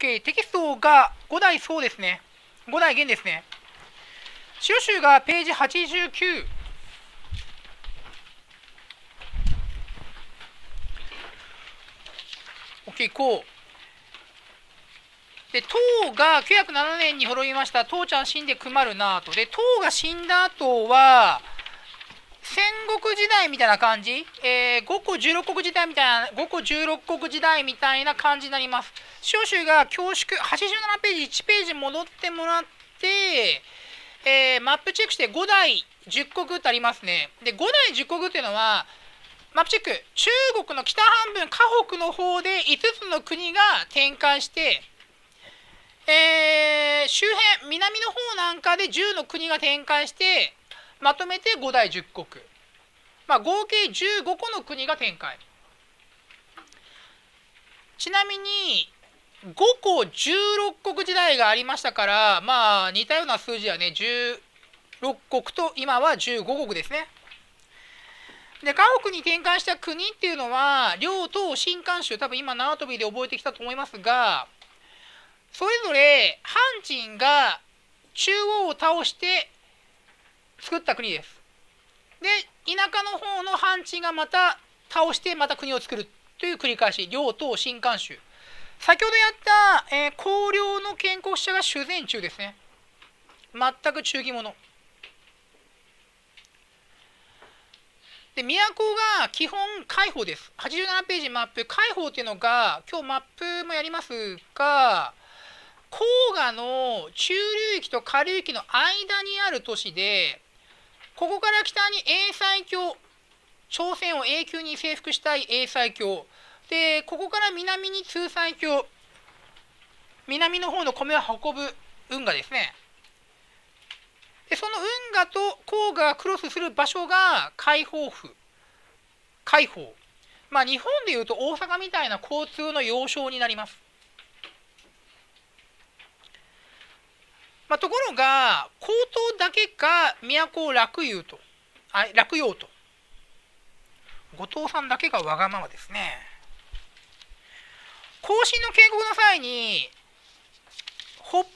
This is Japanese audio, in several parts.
OK。テキストが5台そうですね。5台弦ですね。資料集がページ89。OK、こう。で、唐が907年に滅びました。唐ちゃん死んでくまるなと。で、唐が死んだ後は、戦国時代みたいな感じ、えー、5個16国時代みたいな、5個16国時代みたいな感じになります。少州が恐縮、87ページ、1ページ戻ってもらって、えー、マップチェックして5台10国ってありますね。で、5台10国っていうのは、マップチェック、中国の北半分、河北の方で5つの国が展開して、えー、周辺、南の方なんかで10の国が展開して、まとめて5代10国。まあ、合計15個の国が展開。ちなみに、5個16国時代がありましたから、まあ、似たような数字はね、16国と今は15国ですね。で、家北に展開した国っていうのは、両党新慣州、多分今縄跳びで覚えてきたと思いますが、それぞれハンチンが中央を倒して作った国です。で、田舎の方のハンチンがまた倒してまた国を作るという繰り返し、両党新慣州。先ほどやった、えー、公領の建国者が修善中ですね。全く中義者。で、都が基本開放です。87ページマップ。開放っていうのが、今日マップもやりますが、黄河の中流域と下流域の間にある都市で、ここから北に英才教、朝鮮を永久に征服したい英才教、で、ここから南に通才教、南の方の米を運ぶ運河ですね。で、その運河と黄河がクロスする場所が解放府、解放。まあ日本でいうと大阪みたいな交通の要衝になります。まあ、ところが、口頭だけが都を楽言うと、あ楽用と。後藤さんだけがわがままですね。更新の建国の際に、北方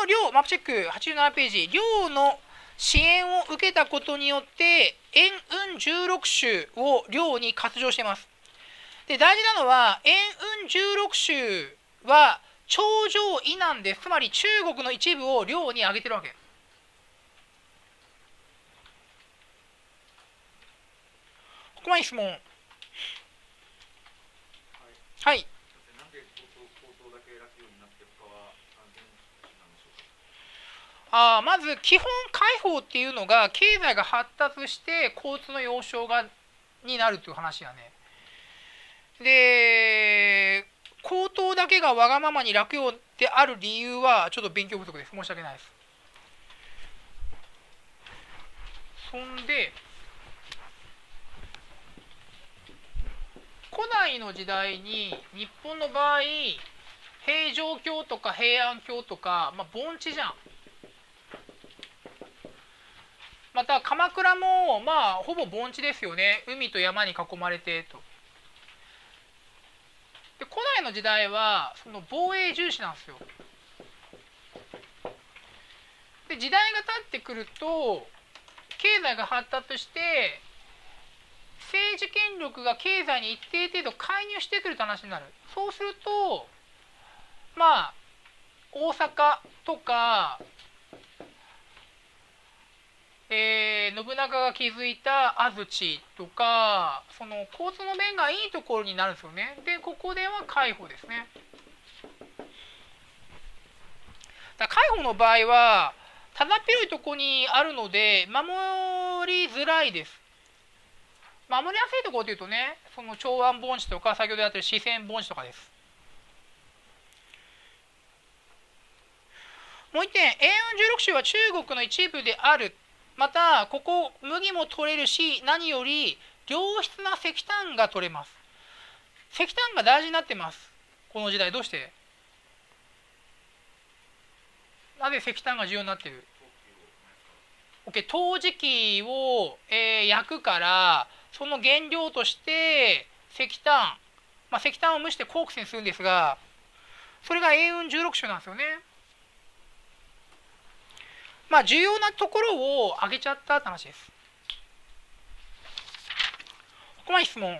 の領、マップチェック87ページ、領の支援を受けたことによって、円運16州を領に割譲しています。で、大事なのは、円運16州は、頂上以南です。つまり中国の一部を領に上げてるわけ。ここまで質問。はい。あまず基本開放っていうのが経済が発達して交通の要衝がになるという話やね。で口頭だけがわがままに楽用である理由はちょっと勉強不足です。申し訳ないです。そんで、古代の時代に日本の場合、平城京とか平安京とか、まあ、盆地じゃん。また鎌倉もまあほぼ盆地ですよね海と山に囲まれてとで古代の時代はその防衛重視なんですよ。で時代が経ってくると経済が発達して政治権力が経済に一定程度介入してくるって話になる。そうするとまあ大阪とかえー、信長が築いた安土とかその交通の便がいいところになるんですよね。でここでは海保ですね。だ海保の場合はただっ広いとこにあるので守りづらいです。守りやすいところというとねその長安盆地とか先ほどやってる四川盆地とかです。もう一点、永運16州は中国の一部であるまたここ麦も取れるし何より良質な石炭が取れます。石炭が大事になってます。この時代どうして？なぜ石炭が重要になってる？OK 陶磁器を、えー、焼くからその原料として石炭、まあ、石炭を蒸してコークスにするんですがそれが英運16種なんですよね。まあ重要なところを挙げちゃったって話です。ここまで質問。